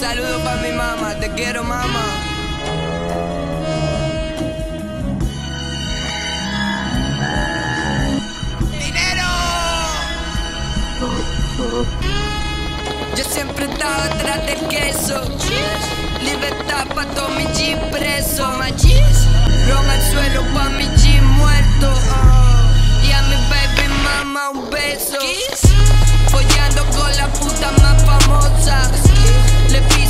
Saludos pa' mi mamá, te quiero mamá. ¡Dinero! Yo siempre estaba atrás del queso. Libertad pa' todo mi G preso. Ron al suelo pa' mi G muerto. Y a mi baby mama un beso. Follando con la puta más famosa. Le piso